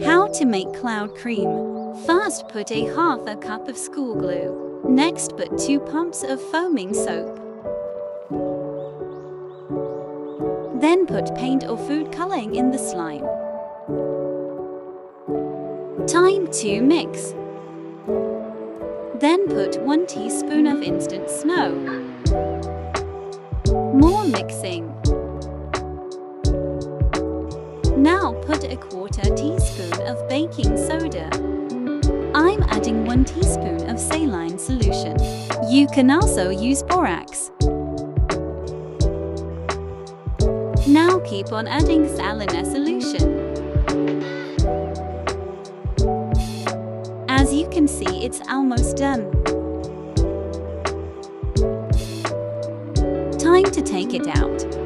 How to make cloud cream. First put a half a cup of school glue. Next put 2 pumps of foaming soap. Then put paint or food coloring in the slime. Time to mix. Then put 1 teaspoon of instant snow. More mixing. Now put a quarter teaspoon of baking soda. I'm adding 1 teaspoon of saline solution. You can also use borax. Now keep on adding saline solution. As you can see, it's almost done. Time to take it out.